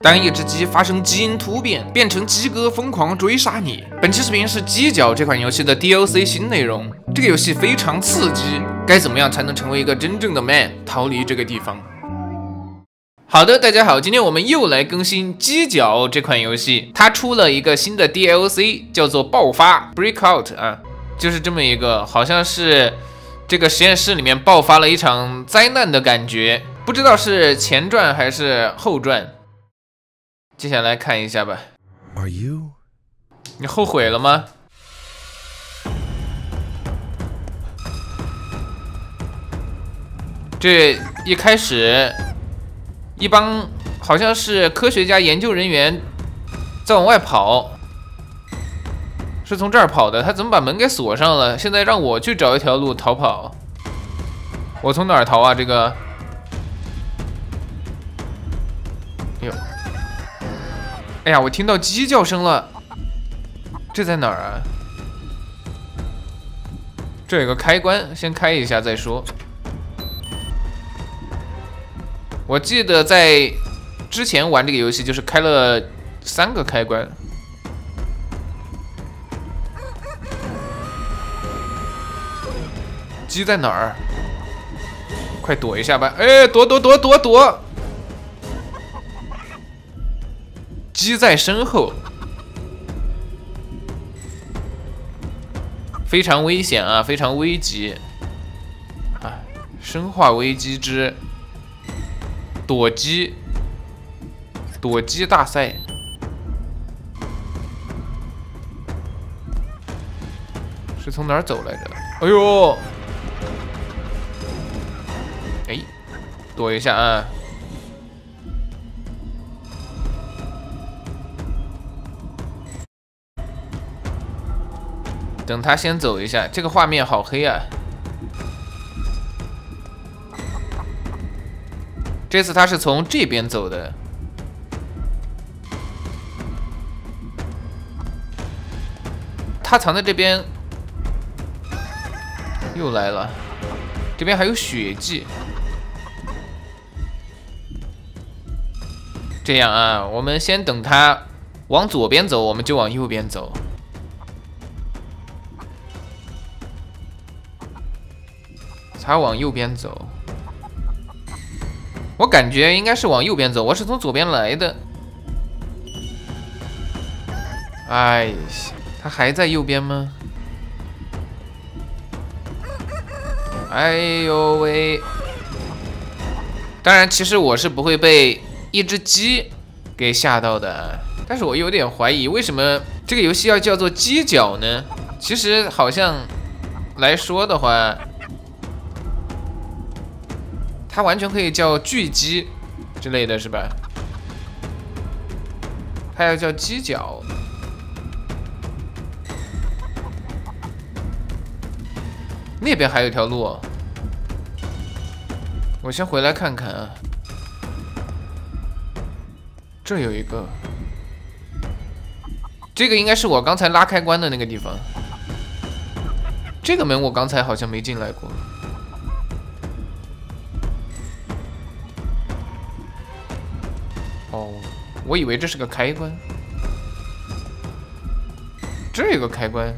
当一只鸡发生基因突变，变成鸡哥疯狂追杀你。本期视频是《鸡脚》这款游戏的 DLC 新内容。这个游戏非常刺激，该怎么样才能成为一个真正的 man，逃离这个地方？好的，大家好，今天我们又来更新《鸡脚》这款游戏，它出了一个新的 DLC，叫做爆发 （Breakout） 啊，就是这么一个，好像是这个实验室里面爆发了一场灾难的感觉，不知道是前传还是后传。接下来看一下吧。Are you？你后悔了吗？这一开始，一帮好像是科学家研究人员在往外跑，是从这儿跑的。他怎么把门给锁上了？现在让我去找一条路逃跑。我从哪儿逃啊？这个？哎呀，我听到鸡叫声了，这在哪儿啊？这有个开关，先开一下再说。我记得在之前玩这个游戏，就是开了三个开关。鸡在哪儿？快躲一下吧！哎，躲躲躲躲躲！鸡在身后，非常危险啊！非常危急啊！生化危机之躲鸡躲鸡大赛，是从哪儿走来着？哎呦！哎，躲一下啊！等他先走一下，这个画面好黑啊！这次他是从这边走的，他藏在这边，又来了，这边还有血迹。这样啊，我们先等他往左边走，我们就往右边走。他往右边走，我感觉应该是往右边走。我是从左边来的。哎，他还在右边吗？哎呦喂！当然，其实我是不会被一只鸡给吓到的。但是我有点怀疑，为什么这个游戏要叫做鸡脚呢？其实好像来说的话。它完全可以叫巨鸡之类的是吧？它要叫鸡脚。那边还有一条路，我先回来看看啊。这有一个，这个应该是我刚才拉开关的那个地方。这个门我刚才好像没进来过。我以为这是个开关，这有个开关。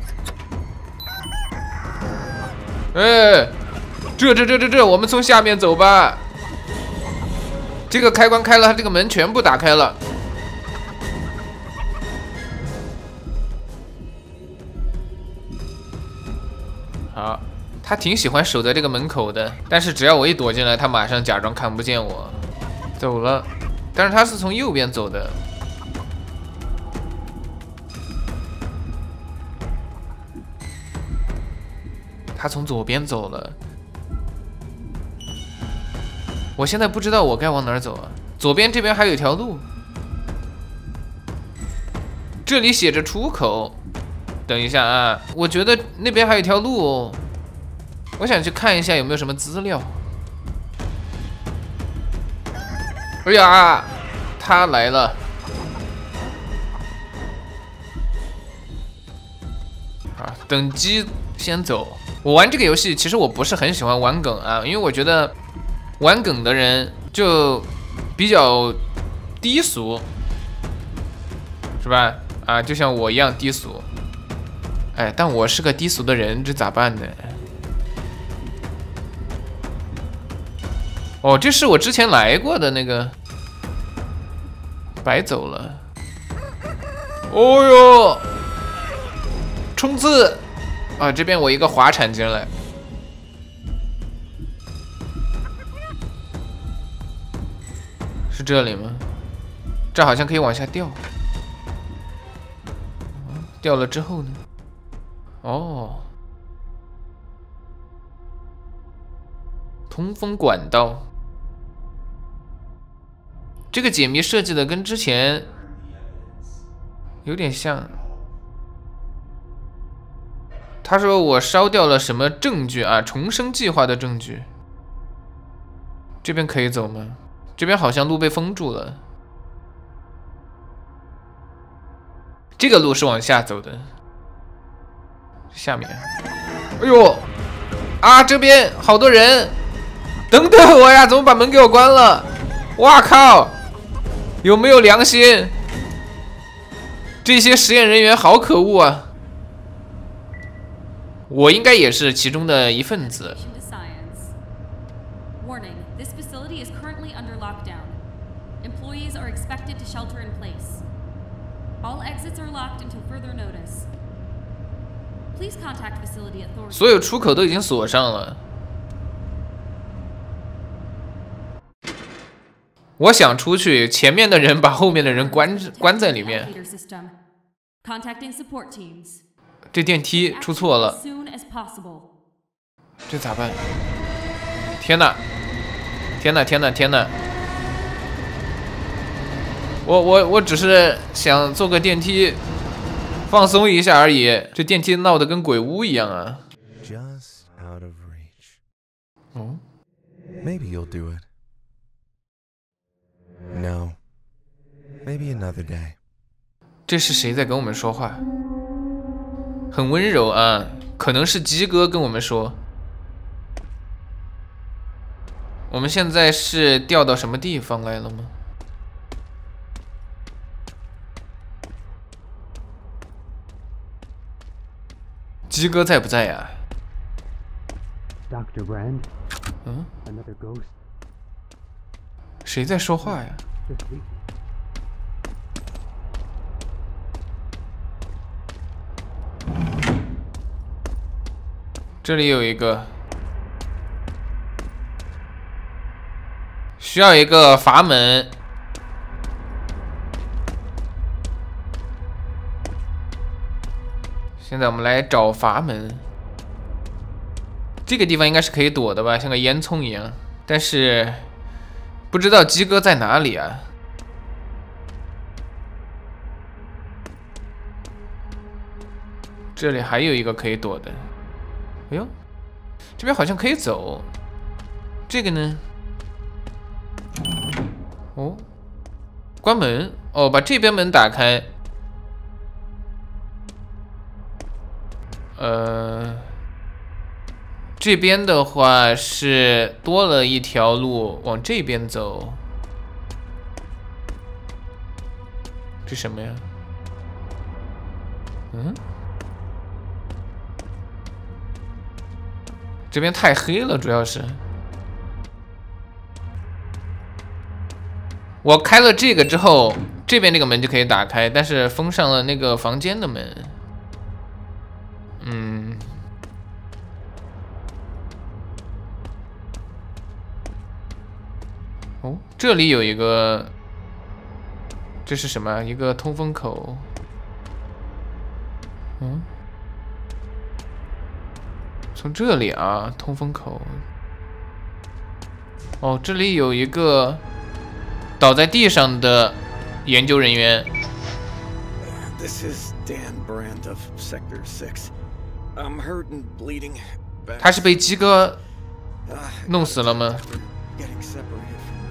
哎，这这这这这，我们从下面走吧。这个开关开了，这个门全部打开了。好，他挺喜欢守在这个门口的，但是只要我一躲进来，他马上假装看不见我，走了。但是他是从右边走的，他从左边走了。我现在不知道我该往哪儿走啊？左边这边还有一条路，这里写着出口。等一下啊，我觉得那边还有一条路，我想去看一下有没有什么资料。哎呀，他来了！啊，等鸡先走。我玩这个游戏，其实我不是很喜欢玩梗啊，因为我觉得玩梗的人就比较低俗，是吧？啊，就像我一样低俗。哎，但我是个低俗的人，这咋办呢？哦，这是我之前来过的那个，白走了。哦哟，冲刺！啊，这边我一个滑铲进来，是这里吗？这好像可以往下掉。掉了之后呢？哦，通风管道。这个解谜设计的跟之前有点像。他说我烧掉了什么证据啊？重生计划的证据。这边可以走吗？这边好像路被封住了。这个路是往下走的。下面，哎呦，啊，这边好多人，等等我呀！怎么把门给我关了？哇靠！有没有良心？这些实验人员好可恶啊！我应该也是其中的一份子。所有出口都已经锁上了。我想出去，前面的人把后面的人关关在里面。这电梯出错了，这咋办？天哪！天哪！天哪！天哪！我我我只是想坐个电梯，放松一下而已。这电梯闹得跟鬼屋一样啊！哦，Maybe you'll do it. No, maybe another day. 这是谁在跟我们说话？很温柔啊，可能是鸡哥跟我们说。我们现在是掉到什么地方来了吗？鸡哥在不在呀？Doctor Brand. 嗯？Another ghost. 谁在说话呀？这里有一个，需要一个阀门。现在我们来找阀门。这个地方应该是可以躲的吧，像个烟囱一样，但是。不知道鸡哥在哪里啊？这里还有一个可以躲的。哎呦，这边好像可以走。这个呢？哦，关门。哦，把这边门打开。呃。这边的话是多了一条路往这边走，这什么呀？嗯，这边太黑了，主要是我开了这个之后，这边这个门就可以打开，但是封上了那个房间的门。这里有一个，这是什么？一个通风口。嗯，从这里啊，通风口。哦，这里有一个倒在地上的研究人员。This is Dan Brand of Sector Six. I'm hurt and bleeding. 他是被鸡哥弄死了吗？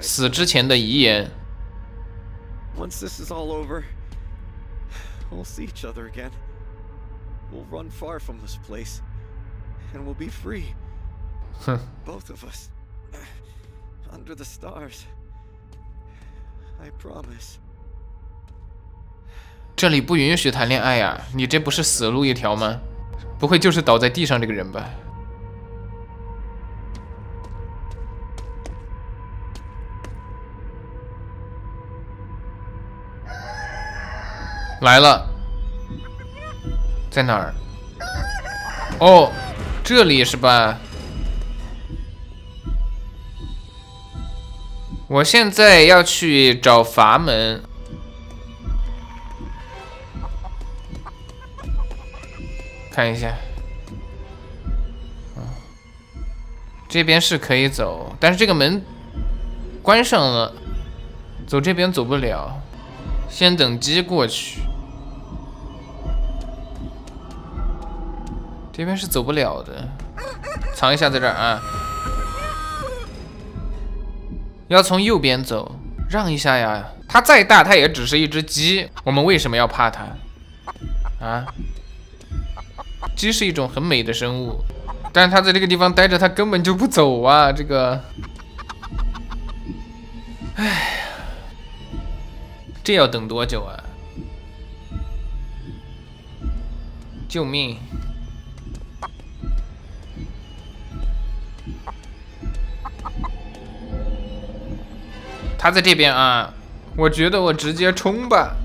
死之前的遗言。 once this is all over, we'll see each other again. We'll run far from this place, and we'll be free. 哼， Both of us. Under the stars. I promise. 这里不允许谈恋爱呀、你这不是死路一条吗？不会就是倒在地上这个人吧？ 来了，在哪儿？哦，这里是吧？我现在要去找阀门。看一下，这边是可以走，但是这个门关上了，走这边走不了，先等鸡过去。这边是走不了的，藏一下在这儿啊。要从右边走，让一下呀。它再大，它也只是一只鸡，我们为什么要怕它？啊？鸡是一种很美的生物，但是它在这个地方待着，它根本就不走啊！这个，哎呀，这要等多久啊？救命！他在这边啊，我觉得我直接冲吧。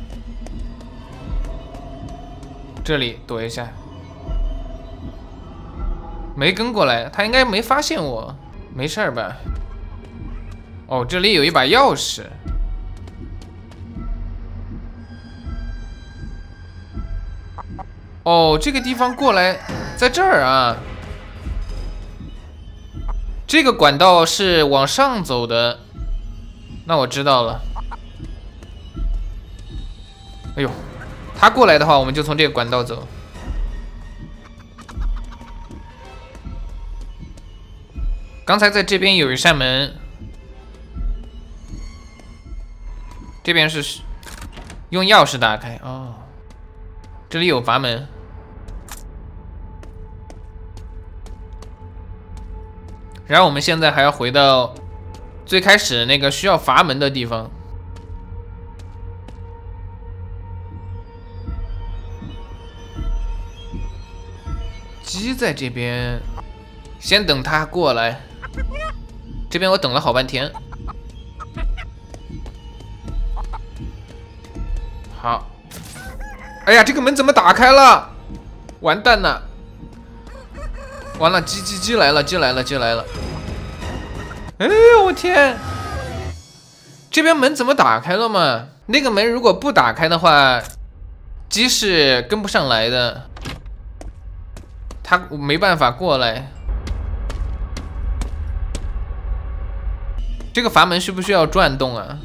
这里躲一下。没跟过来，他应该没发现我，没事儿吧？哦，这里有一把钥匙。哦，这个地方过来，在这儿啊。这个管道是往上走的，那我知道了。哎呦，他过来的话，我们就从这个管道走。刚才在这边有一扇门，这边是用钥匙打开哦。这里有阀门，然后我们现在还要回到最开始那个需要阀门的地方。鸡在这边，先等它过来。这边我等了好半天。好，哎呀，这个门怎么打开了？完蛋了！完了，鸡鸡鸡来了，鸡来了，鸡来了！哎呦我天！这边门怎么打开了嘛？那个门如果不打开的话，鸡是跟不上来的，他没办法过来。这个阀门需不需要转动啊？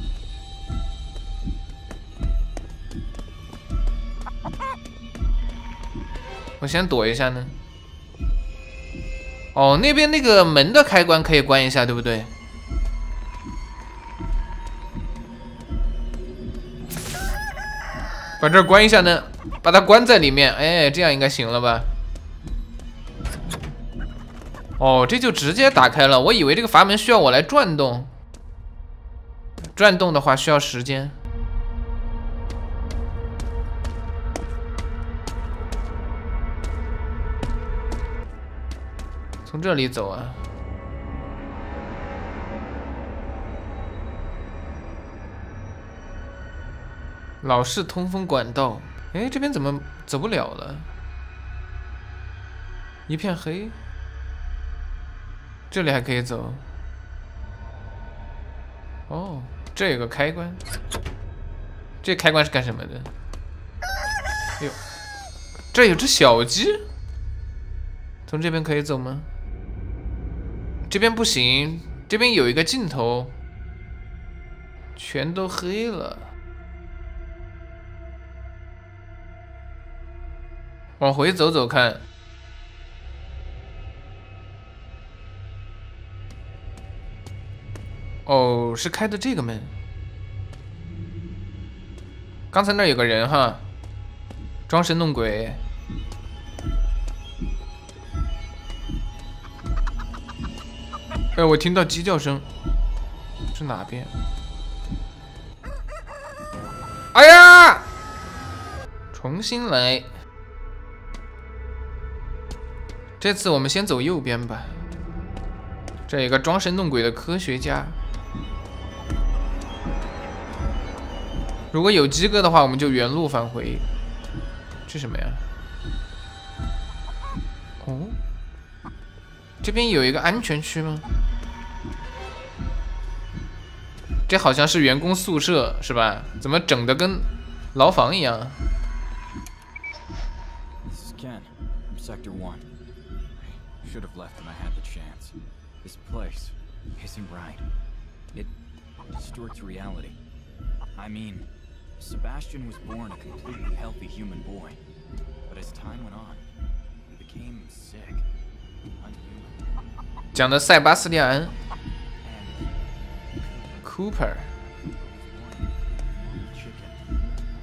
我先躲一下呢。哦，那边那个门的开关可以关一下，对不对？把这关一下呢，把它关在里面，哎，这样应该行了吧？哦，这就直接打开了。我以为这个阀门需要我来转动，转动的话需要时间。从这里走啊！老式通风管道，哎，这边怎么走不了了？一片黑。这里还可以走。哦，这有个开关。这开关是干什么的？哎呦，这有只小鸡。从这边可以走吗？这边不行，这边有一个镜头。全都黑了。往回走走看。哦，是开的这个门。刚才那有个人哈，装神弄鬼。哎，我听到鸡叫声，是哪边？哎呀！重新来。这次我们先走右边吧。这有个装神弄鬼的科学家。如果有鸡哥的话，我们就原路返回。这什么呀？哦，这边有一个安全区吗？这好像是员工宿舍，是吧？怎么整的跟牢房一样？Ken, Sector One. Should have left when I had the chance. This place isn't right. It distorts reality. I mean, Sebastian was born a completely healthy human boy, but as time went on, he became sick, unhuman. 讲的塞巴斯蒂安。Cooper，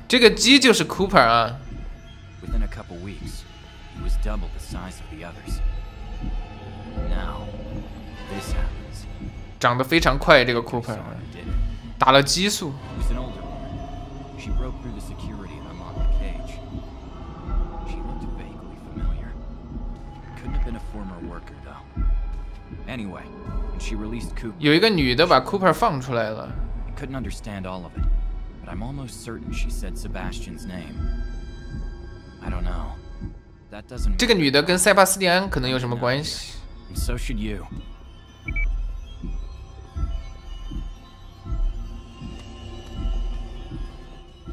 这个鸡就是 Cooper 啊。Within a couple weeks, he was double the size of the others. Now, this happens. 长得非常快，这个 Cooper，打了激素。Was an older woman. She broke through the security and unlocked the cage. She looked vaguely familiar. Couldn't have been a former worker though. Anyway. 有一个女的把 Cooper 放出来了。couldn't understand all of it, but I'm almost certain she said Sebastian's name. I don't know. That doesn't. 这个女的跟塞巴斯蒂安可能有什么关系？So should you.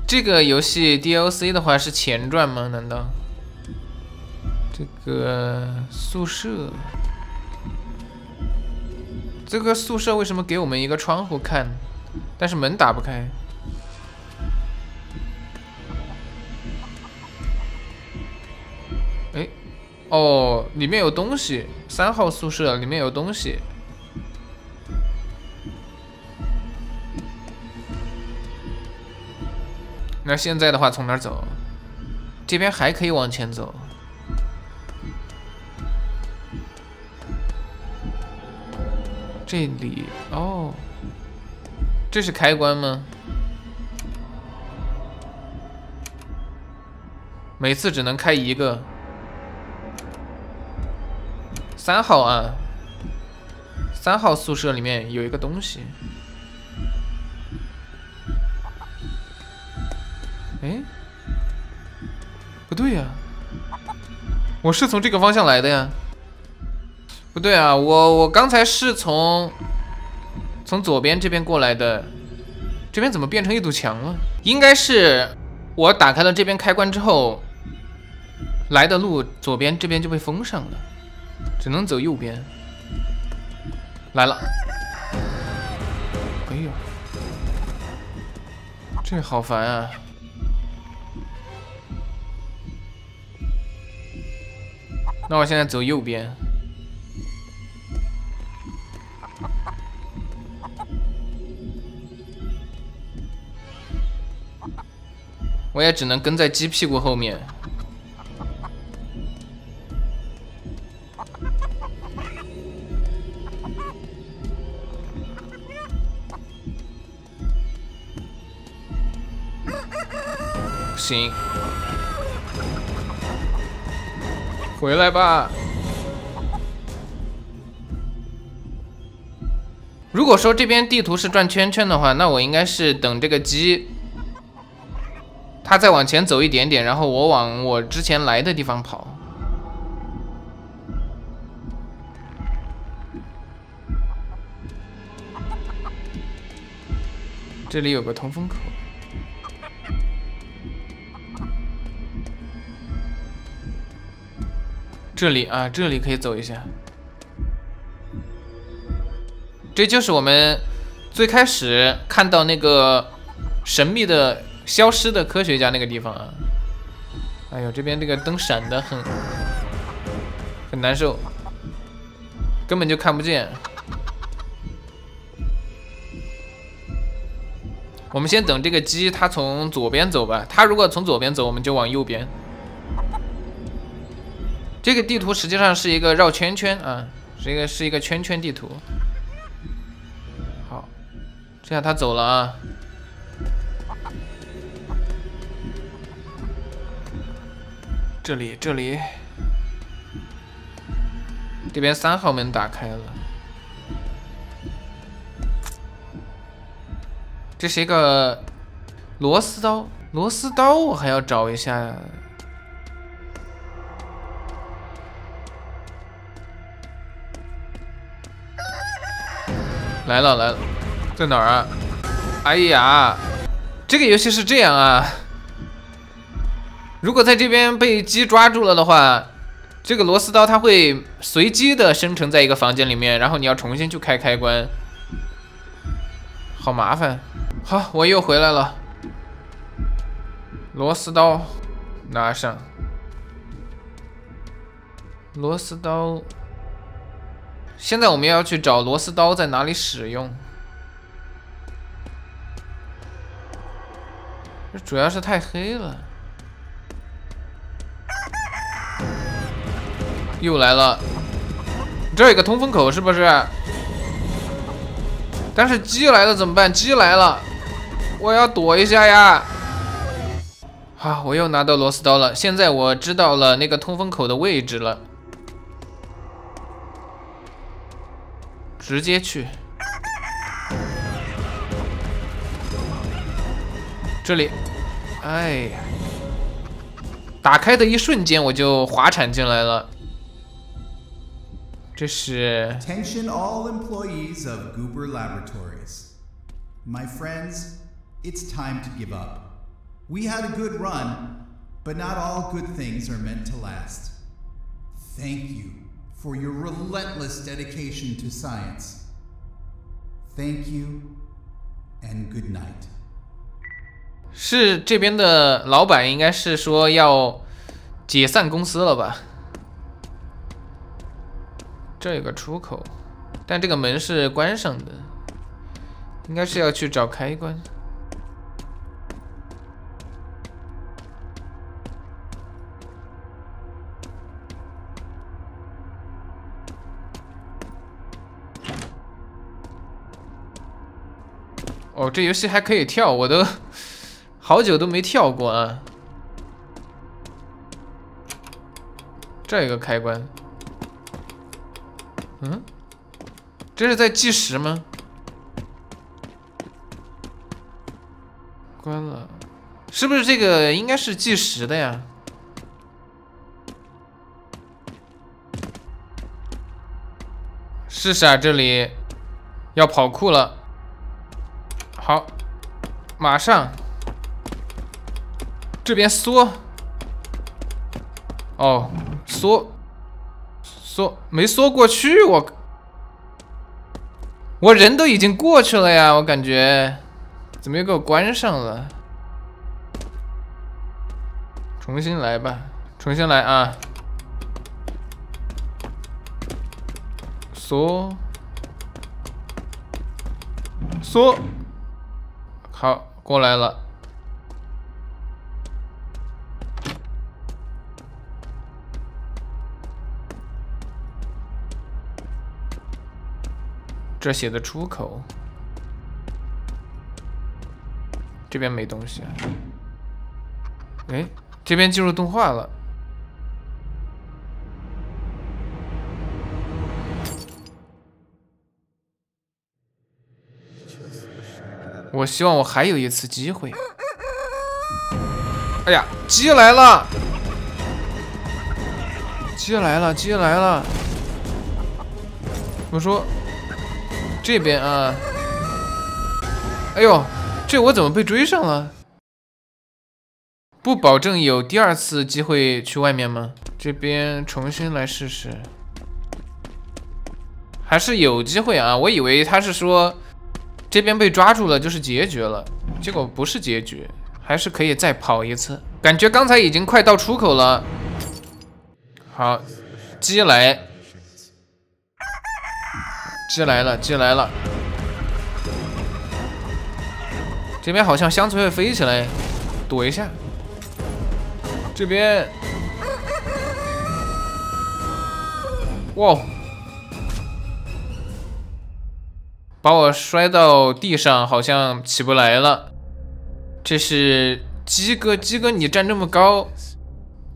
这个游戏 DLC 的话是前传吗？难道？这个宿舍。这个宿舍为什么给我们一个窗户看，但是门打不开？哎，哦，里面有东西。三号宿舍里面有东西。那现在的话从哪走？这边还可以往前走。这里哦，这是开关吗？每次只能开一个。三号啊，三号宿舍里面有一个东西。哎，不对呀，我是从这个方向来的呀。不对啊，我我刚才是从从左边这边过来的，这边怎么变成一堵墙了？应该是我打开了这边开关之后，来的路左边这边就被封上了，只能走右边。来了，哎呦，这好烦啊！那我现在走右边。我也只能跟在鸡屁股后面。行，回来吧。如果说这边地图是转圈圈的话，那我应该是等这个鸡。他再往前走一点点，然后我往我之前来的地方跑。这里有个通风口。这里啊，这里可以走一下。这就是我们最开始看到那个神秘的消失的科学家那个地方啊，哎呦，这边这个灯闪的很很难受，根本就看不见。我们先等这个鸡，它从左边走吧。它如果从左边走，我们就往右边。这个地图实际上是一个绕圈圈啊，是一个是一个圈圈地图。好，这样它走了啊。这里，这里，这边三号门打开了。这是一个螺丝刀，螺丝刀我还要找一下。来了来了，在哪儿啊？哎呀，这个游戏是这样啊，如果在这边被鸡抓住了的话，这个螺丝刀它会随机的生成在一个房间里面，然后你要重新去开开关，好麻烦。好，我又回来了。螺丝刀拿上。螺丝刀。现在我们要去找螺丝刀在哪里使用。这主要是太黑了。又来了。这有个通风口是不是？但是鸡来了怎么办？鸡来了。我要躲一下呀！啊，我又拿到螺丝刀了。现在我知道了那个通风口的位置了，直接去。这里，哎呀！打开的一瞬间我就滑铲进来了。这是。Attention all employees of Goober Laboratories, my friends. It's time to give up. We had a good run, but not all good things are meant to last. Thank you for your relentless dedication to science. Thank you and good night. 是这边的老板应该是说要解散公司了吧？ 这有个出口，但这个门是关上的，应该是要去找开关。哦，这游戏还可以跳，我都好久都没跳过啊。这有个开关，嗯，这是在计时吗？关了，是不是这个应该是计时的呀？试试啊，这里要跑酷了。好，马上这边缩，哦，缩缩没缩过去，我我人都已经过去了呀，我感觉怎么又给我关上了？重新来吧，重新来啊，缩缩。好，过来了。这写的出口，这边没东西。哎，这边进入动画了。我希望我还有一次机会。哎呀，鸡来了！鸡来了，鸡来了！我说这边啊，哎呦，这我怎么被追上了？不保证有第二次机会去外面吗？这边重新来试试，还是有机会啊！我以为他是说。这边被抓住了就是结局了，结果不是结局，还是可以再跑一次。感觉刚才已经快到出口了。好，鸡来，鸡来了，鸡来了。这边好像箱子会飞起来，躲一下。这边，哇！把我摔到地上，好像起不来了。这是鸡哥，鸡哥你站这么高，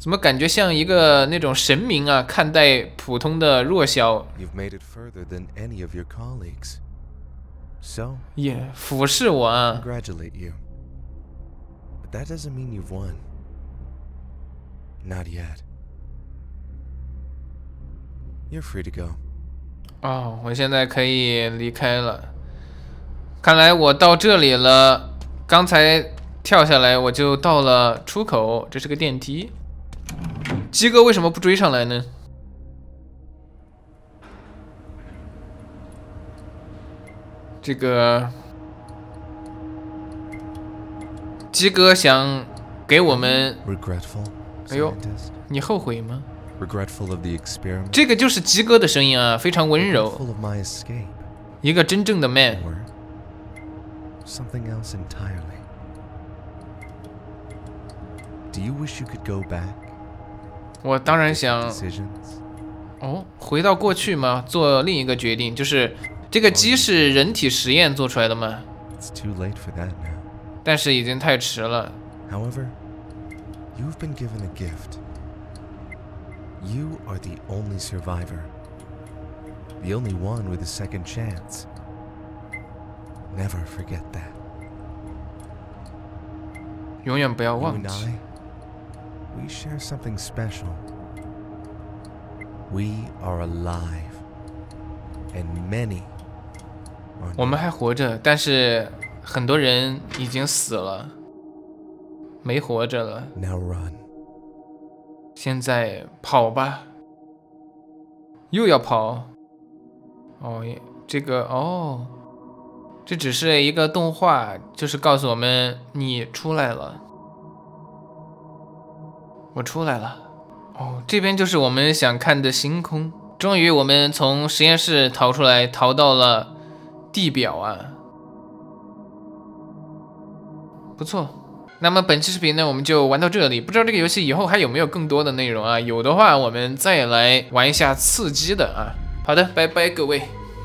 怎么感觉像一个那种神明啊？看待普通的弱小，You've made it further than any of your colleagues. So, 也俯视我啊！congratulate you. But that doesn't mean you've won. Not yet. You're free to go. 哦，我现在可以离开了。看来我到这里了。刚才跳下来，我就到了出口，这是个电梯。鸡哥为什么不追上来呢？这个鸡哥想给我们，Regretful, Ayo. scientist? 你后悔吗？Regretful of the experiment? 这个就是鸡哥的声音啊，非常温柔?一个真正的 man。Something else entirely? Do you wish you could go back? 我当然想哦，回到过去吗？做另一个决定，就是这个鸡是人体实验做出来的吗.但是已经太迟了。However, you've been given a gift. You are the only survivor. The only one with a second chance. Never forget that. 永远不要忘记。We share something special. We are alive, and many. 我们还活着，但是很多人已经死了，没活着了。Now run. 现在跑吧。又要跑。哦，这个哦，这只是一个动画，就是告诉我们你出来了。我出来了。哦，这边就是我们想看的星空。终于，我们从实验室逃出来，逃到了地表啊，不错。那么本期视频呢，我们就玩到这里。不知道这个游戏以后还有没有更多的内容啊？有的话，我们再来玩一下刺激的啊。好的，拜拜各位。